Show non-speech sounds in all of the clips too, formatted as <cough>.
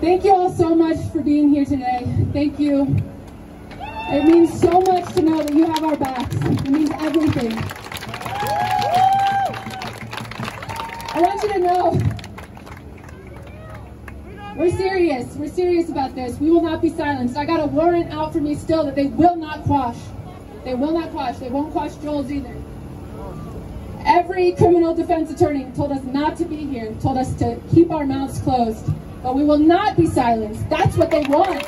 Thank you all so much for being here today. Thank you. It means so much to know that you have our backs. It means everything. I want you to know we're serious. We're serious about this. We will not be silenced. I got a warrant out for me still that they will not quash. They will not quash. They won't quash Joel's either. Every criminal defense attorney told us not to be here, told us to keep our mouths closed. But we will not be silenced. That's what they want.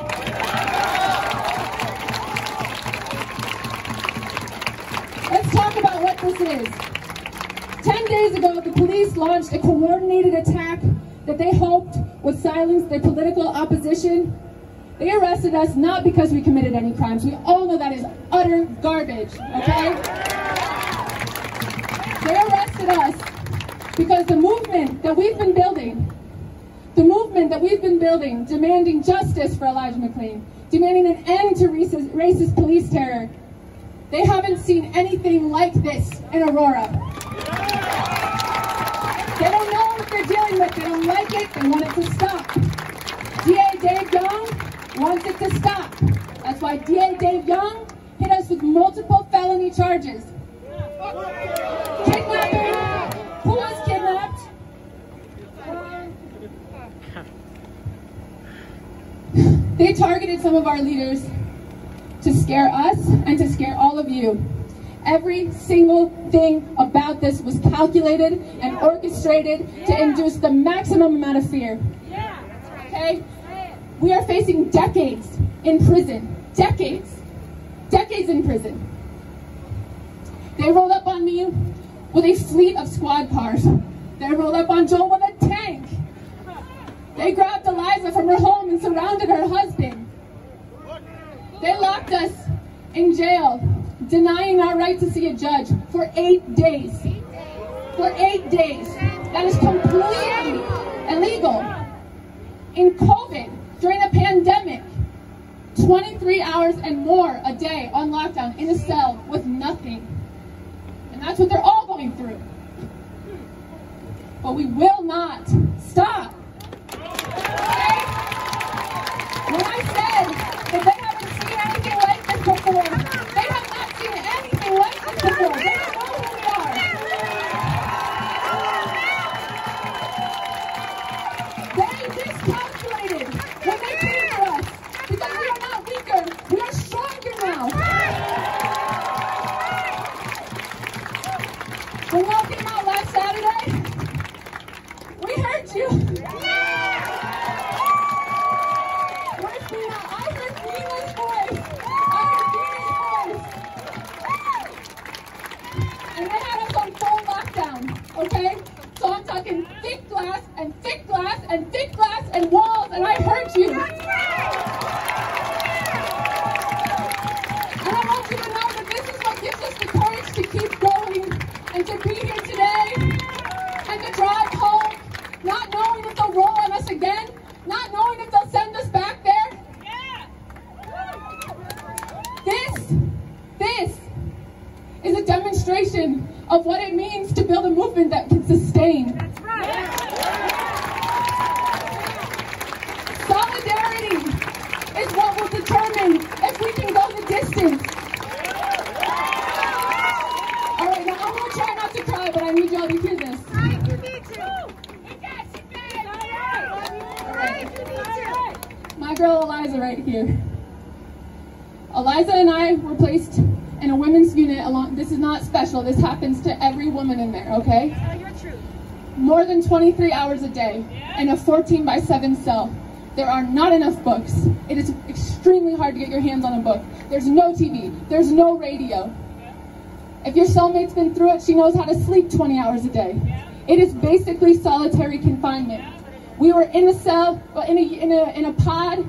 Let's talk about what this is. Ten days ago, the police launched a coordinated attack that they hoped would silence the political opposition. They arrested us not because we committed any crimes. We all know that is utter garbage, okay? They arrested us because the movement that we've been building the movement that we've been building, demanding justice for Elijah McClain, demanding an end to racist, racist police terror, they haven't seen anything like this in Aurora. They don't know what they're dealing with. They don't like it. They want it to stop. DA Dave Young wants it to stop. That's why DA Dave Young hit us with multiple felony charges. Who was kidnapped? They targeted some of our leaders to scare us and to scare all of you. Every single thing about this was calculated and orchestrated to induce the maximum amount of fear. Okay? We are facing decades in prison. Decades. Decades in prison. They rolled up on me with a fleet of squad cars. They rolled up on Joel with a tank. They grabbed Eliza from her home and surrounded her husband. They locked us in jail, denying our right to see a judge for eight days. For eight days. That is completely illegal. In COVID, during a pandemic, 23 hours and more a day on lockdown in a cell with nothing. And that's what they're all going through. But we will not stop. When I said that they haven't seen anything like this before, they have not seen anything like this before. Heard you. Where's voice. And on full lockdown, okay? So I'm talking thick glass and thick glass and thick glass and walls, and I heard you. This, is a demonstration of what it means to build a movement that can sustain. Solidarity is what will determine if we can go the distance. All right, now I'm gonna try not to cry, but I need y'all to hear this. My girl Eliza right here. Eliza and I were placed in a women's unit along this is not special. This happens to every woman in there, okay? More than 23 hours a day in a 14 by 7 cell. There are not enough books. It is extremely hard to get your hands on a book. There's no TV. There's no radio. If your cellmate's been through it, she knows how to sleep 20 hours a day. It is basically solitary confinement. We were in a cell, uh, in a, in a, in a pod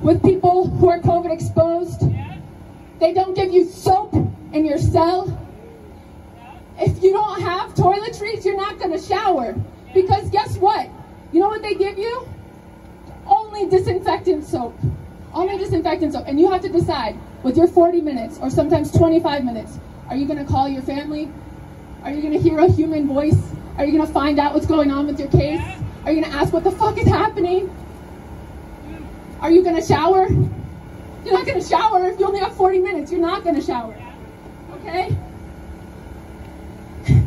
with people who are COVID exposed. They don't give you soap in your cell. If you don't have toiletries, you're not going to shower. Because guess what? You know what they give you? Only disinfectant soap. Only disinfectant soap. And you have to decide with your 40 minutes or sometimes 25 minutes, are you going to call your family Are you going to hear a human voice? Are you going to find out what's going on with your case? Are you going to ask what the fuck is happening? Are you going to shower? You're not going to shower if you only have 40 minutes. You're not going to shower. Okay? <laughs>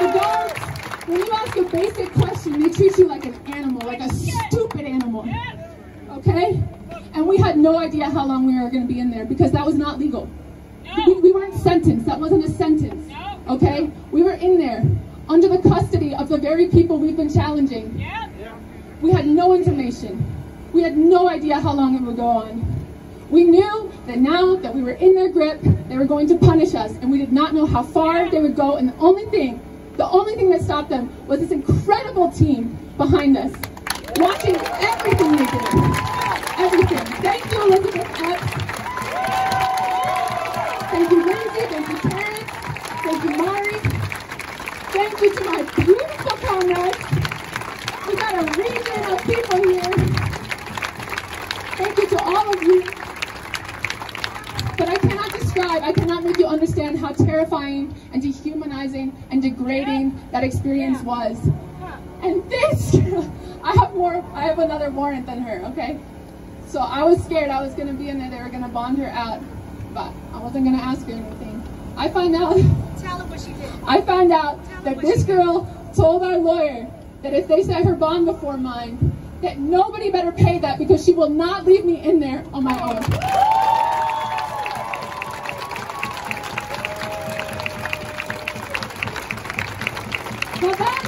The dogs, when you ask a basic question, they treat you like an animal, like a stupid animal. Okay? And we had no idea how long we were going to be in there because that was not legal. We, we weren't sentenced. That wasn't a sentence. Okay? We were in there under the custody of the very people we've been challenging. We had no information. We had no idea how long it would go on. We knew that now that we were in their grip, they were going to punish us, and we did not know how far they would go. And the only thing, the only thing that stopped them was this incredible team behind us, watching everything they did. Everything. Thank you, Elizabeth Epps. How terrifying and dehumanizing and degrading that experience was. And this, <laughs> I have more, I have another warrant than her, okay? So I was scared I was gonna be in there, they were gonna bond her out, but I wasn't gonna ask her anything. I find out, <laughs> Tell her what she did. I found out that this girl told our lawyer that if they set her bond before mine, that nobody better pay that because she will not leave me in there on my own.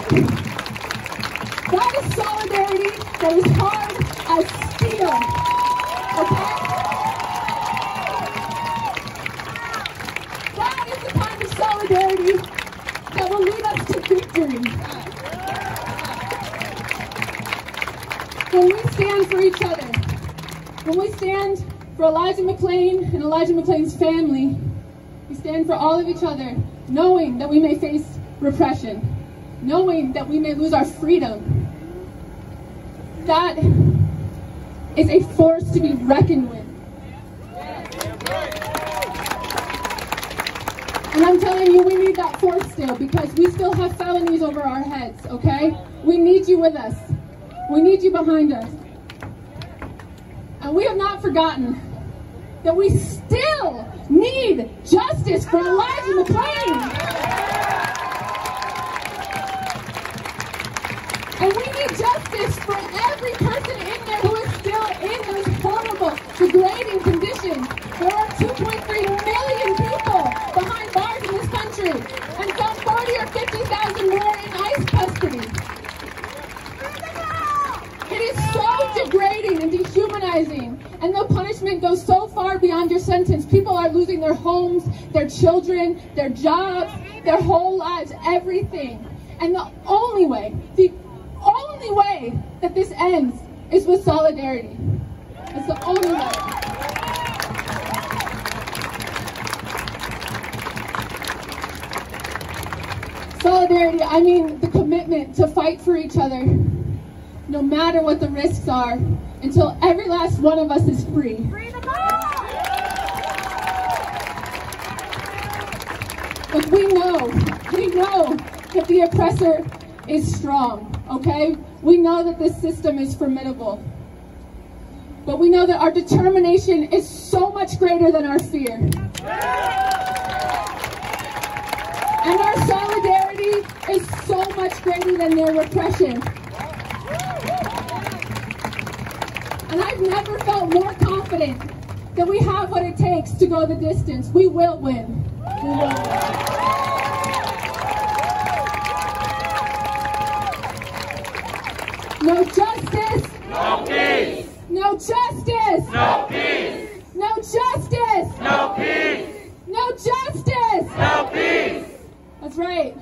That, is solidarity that is hard as steel. Okay? That is the kind of solidarity that will lead us to victory. When we stand for each other, when we stand for Elijah McClain and Elijah McClain's family, we stand for all of each other, knowing that we may face repression, knowing that we may lose our freedom. That is a force to be reckoned with. And I'm telling you, we need that force still because we still have felonies over our heads, okay? We need you with us. We need you behind us. And we have not forgotten that we still need justice for Elijah McClain. And we need justice for every person in there who is still in those horrible, degrading conditions. There are 2.3 million people behind bars in this country, and some 40 or 50,000 more in ICE custody. It is so degrading and dehumanizing, and the punishment goes so far beyond your sentence. People are losing their homes, their children, their jobs, their whole lives, everything. And the only way, the only way that this ends is with solidarity. It's the only way. Solidarity, I mean the commitment to fight for each other, no matter what the risks are, until every last one of us is free. Free the ball! But we know, we know that the oppressor is strong, okay? We know that this system is formidable. But we know that our determination is so much greater than our fear. And our solidarity is so much greater than their repression. And I've never felt more confident that we have what it takes to go the distance. We will win. We will win. No justice. No peace. No justice. No peace. No justice. No peace. No justice. No peace. That's right.